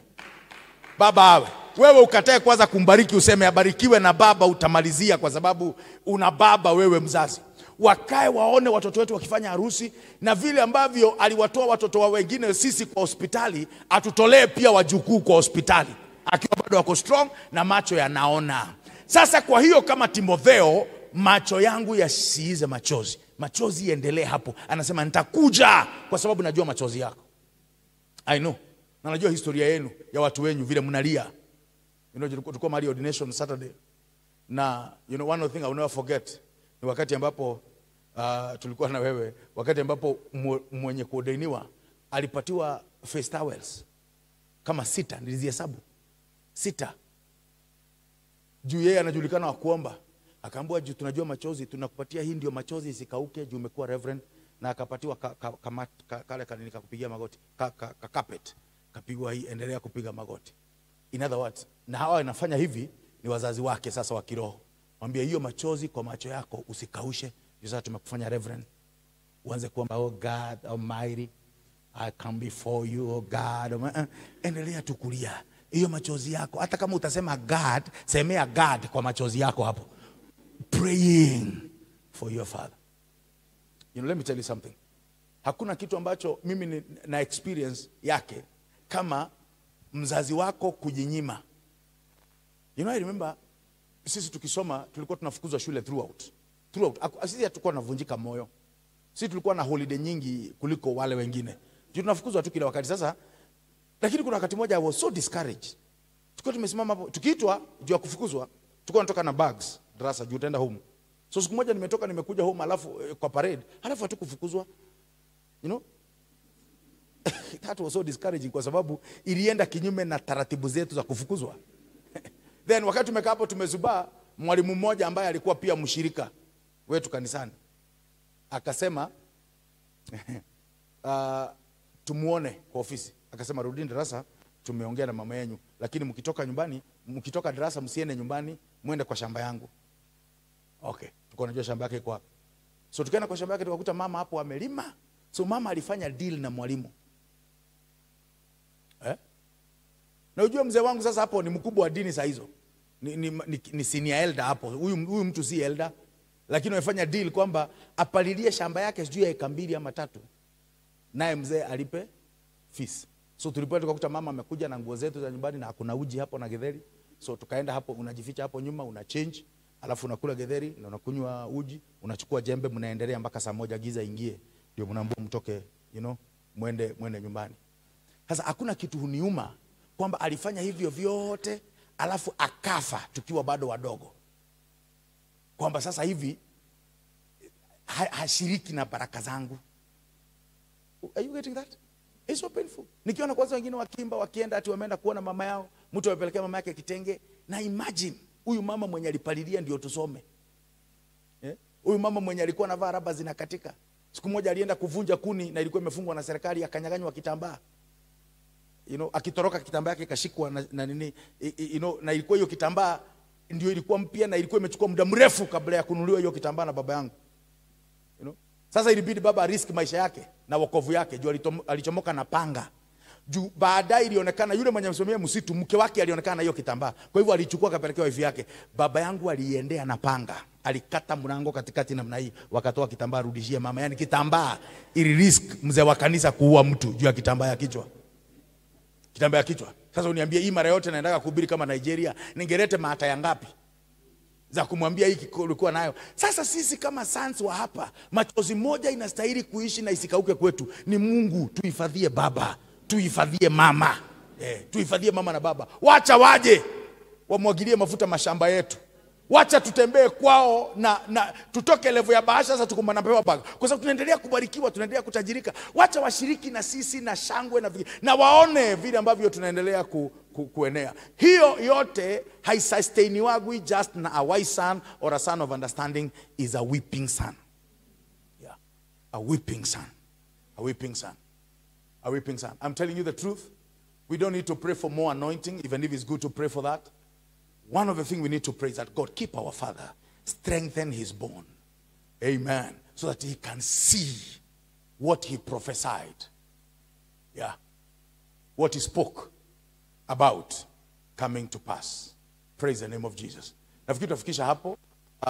Baba awe wewe, ukatae kwanza kumbariki, useme abarikiwe na baba, utamalizia kwa sababu una baba wewe mzazi. Wakae waone watoto wetu wakifanya harusi, na vile ambavyo aliwatoa watoto wa wengine sisi kwa hospitali, atutolee pia wajukuu kwa hospitali, akiwa bado wako strong na macho yanaona. Sasa kwa hiyo kama Timotheo, macho yangu yasiize machozi, machozi iendelee hapo. Anasema nitakuja kwa sababu najua machozi yako. I know. Na najua historia yenu ya watu wenyu vile mnalia. You know, tulikuwa mahali ordination Saturday. Na you know one of the thing I will never forget ni wakati ambapo uh, tulikuwa na wewe, wakati ambapo mwenye kuordainiwa alipatiwa face towels kama sita, nilizihesabu. Sita. Juu yeye anajulikana wa kuomba. Akaambiwa juu tunajua machozi tunakupatia hii ndio machozi isikauke juu umekuwa reverend. Na akapatiwa ka, ka, ka, ka, kale kanini kakupigia magoti ka, ka, ka carpet kapigwa hii endelea kupiga magoti in other words na hawa wanafanya hivi ni wazazi wake sasa wa kiroho mwambie hiyo machozi kwa macho yako usikaushe Ndio sasa tumekufanya reverend uanze kuomba oh god almighty I come before you, oh God. Uh, Endelea tu kulia hiyo machozi yako, hata kama utasema God, semea God kwa machozi yako hapo, praying for your father. You know, let me tell you something. Hakuna kitu ambacho mimi na experience yake kama mzazi wako kujinyima. You know, I remember sisi tukisoma tulikuwa tunafukuzwa shule throughout. Throughout. Sisi hatukuwa tunavunjika moyo sisi tulikuwa na holiday nyingi kuliko wale wengine juu tunafukuzwa tu kila wakati sasa lakini kuna wakati mmoja I was so discouraged tukiwa tumesimama hapo tukiitwa juu ya kufukuzwa tulikuwa natoka na bags darasa juu tutaenda home so siku moja nimetoka nimekuja home alafu eh, kwa parade alafu hatukufukuzwa you know (coughs) that was so discouraging kwa sababu ilienda kinyume na taratibu zetu za kufukuzwa. (laughs) Then wakati tumekaa hapo tumezubaa mwalimu mmoja ambaye alikuwa pia mshirika wetu kanisani akasema uh, (laughs) tumuone kwa ofisi. Akasema rudini darasa tumeongea na mama yenu, lakini mkitoka nyumbani mkitoka darasa msiende nyumbani mwende kwa shamba yangu. Okay tuko najua shamba yake iko wapi. So tukaenda kwa shamba yake tukakuta mama hapo amelima. So mama alifanya deal na mwalimu eh? Na ujue mzee wangu sasa hapo ni mkubwa wa dini saa hizo. Ni, ni, ni, ni senior elder hapo. Huyu, huyu mtu si elder. Lakini wamefanya deal kwamba apalilie shamba yake sijui ya eka mbili ama tatu. Naye mzee alipe fees. So tulipoenda tukakuta mama amekuja na nguo zetu za nyumbani na hakuna uji hapo na githeri, so tukaenda hapo unajificha hapo nyuma una change alafu unakula getheri na unakunywa uji unachukua jembe mnaendelea mpaka saa moja giza ingie. Ndio mnaambua mtoke you know mwende mwende nyumbani. Sasa hakuna kitu huniuma kwamba alifanya hivyo vyote alafu akafa tukiwa bado wadogo kwamba sasa hivi ha, hashiriki na baraka zangu Are you getting that? It's so painful. Nikiona kwanza wengine wakimba wakienda ati wameenda kuona mama yao, mtu amepelekea mama yake kitenge, na imagine huyu mama mwenye alipalilia ndio tusome. huyu yeah? mama mwenye alikuwa anavaa raba zinakatika. Siku moja alienda kuvunja kuni na ilikuwa imefungwa na serikali akanyaganywa kitambaa. You know, akitoroka kitambaa yake kashikwa na, na nini you know, na ilikuwa hiyo kitambaa ndio ilikuwa mpya na ilikuwa imechukua muda mrefu kabla ya kununuliwa hiyo kitambaa na baba yangu you know? Sasa ilibidi baba risk maisha yake na wokovu yake juu alichomoka na panga juu baadaye ilionekana yule mwenye msimamia msitu mke wake alionekana na hiyo kitambaa, kwa hivyo alichukua akapelekea wifi yake. Baba yangu aliendea na panga, alikata mlango katikati namna hii, wakatoa kitambaa, rudishie mama. Yani kitambaa ili risk mzee wa kanisa kuua mtu juu ya kitambaa ya kichwa kitambaa kichwa. Sasa uniambie hii mara yote naendaga kuhubiri kama Nigeria, ningelete mata ya ngapi za kumwambia hiki kulikuwa nayo. Sasa sisi kama sons wa hapa, machozi moja inastahili kuishi na isikauke kwetu, ni Mungu. Tuhifadhie baba, tuhifadhie mama eh, tuhifadhie mama na baba. Wacha waje wamwagilie mafuta mashamba yetu, wacha tutembee kwao na, na tutoke levo ya bahasha sasa tuko napewa baga, kwa sababu tunaendelea kubarikiwa, tunaendelea kutajirika. Wacha washiriki na sisi na shangwe na, na waone vile ambavyo tunaendelea ku, ku, kuenea. Hiyo yote haisustainiwagwi just na a wise son or a son of understanding is a weeping son. Yeah. A weeping son. A weeping son. A weeping son. I'm telling you the truth. We don't need to pray for more anointing, even if it's good to pray for that. One of the things we need to pray is that God keep our father, strengthen his bone. Amen. So that he can see what he prophesied. Yeah. What he spoke about coming to pass. Praise the name of Jesus. Nafikiri tutafikisha hapo.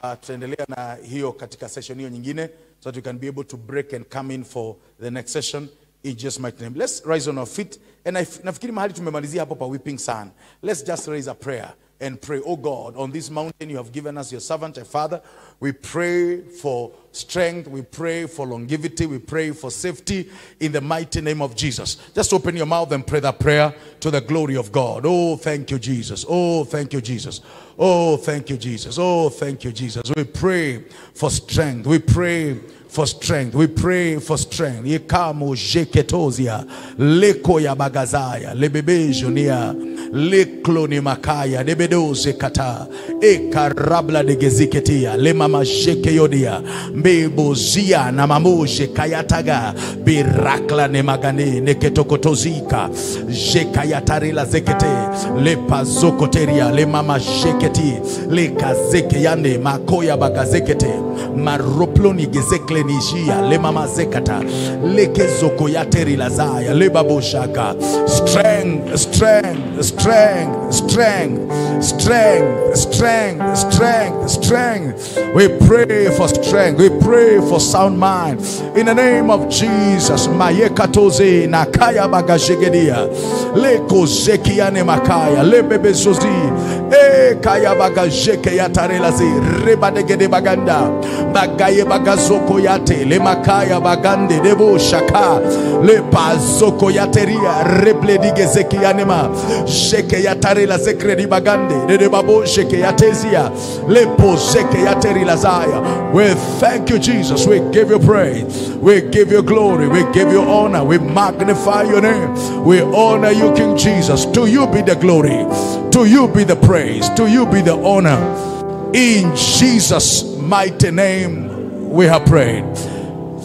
Uh, tutaendelea na hiyo katika session hiyo nyingine so that we can be able to break and come in for the next session in Jesus mighty name. Let's rise on our feet and nafikiri mahali tumemalizia hapo pa weeping sun. Let's just raise a prayer and pray, oh God, on this mountain you have given us your servant, a father. We pray for strength. We pray for longevity. We pray for safety in the mighty name of Jesus. Just open your mouth and pray that prayer to the glory of God. Oh, thank you, Jesus. Oh, thank you, Jesus. Oh, thank you, Jesus. Oh, thank you, Jesus. We pray for strength. We pray for strength. We pray for strength. Yekamu jeketozia. Leko ya bagazaya. Lebebejonia leklo ni makaya. Debedoze kata ekarabla degeziketia lemama jekeyodia. Mbebozia na mamoje kayataga birakla ne magane. Neketokotozika. Jekayatarila zekete. Lepazokoteria lemama jeketi lekazekeyane makoya bagazekete. Maroploni gezeklenijia lemama zekata lekezoko lazaya lebaboshaka strength strength strength strength strength strength strength strength. We pray for strength we pray for sound mind. In the name of jesus mayekatoze nakaya bagashegedia lekozekiane makaya lebebezozi e kaya bagajeke yatarelazi rebadegede baganda. Bagaye bagazoko yate le makaya bagande debo shaka. Le pazoko yateria rebledigezeki yanema sheke yatarela zekredi bagande dede babo sheke yatezia le pozeke lazaya we thank you jesus. We give you praise. We give you glory. We give you honor. We magnify your name. We honor you king jesus. To you be the glory to you be the praise to you be the honor in jesus mighty name we have prayed.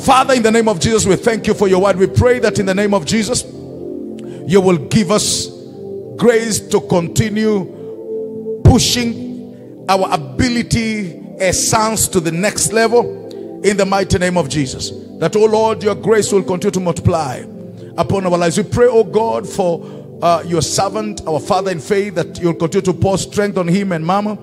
Father, in the name of Jesus, we thank you for your word. We pray that in the name of Jesus, you will give us grace to continue pushing our ability as sons to the next level in the mighty name of Jesus. That, oh Lord, your grace will continue to multiply upon our lives. We pray, oh God, for uh, your servant, our father in faith, that you'll continue to pour strength on him and mama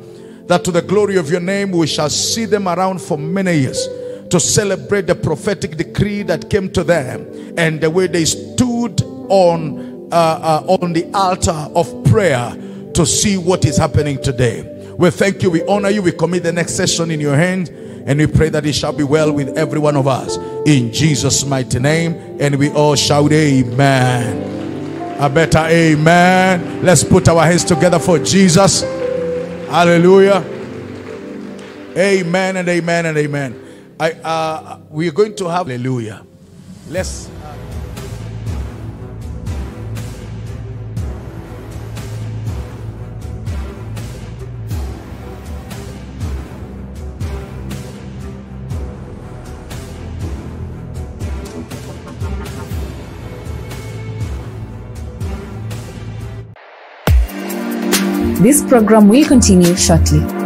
that to the glory of your name we shall see them around for many years to celebrate the prophetic decree that came to them and the way they stood on uh, uh, on the altar of prayer to see what is happening today. We thank you, we honor you, we commit the next session in your hand, and we pray that it shall be well with every one of us in Jesus' mighty name. And we all shout, Amen. A better amen. Let's put our hands together for Jesus. Hallelujah. Amen and amen and amen. I uh we're going to have hallelujah. Let's This program will continue shortly.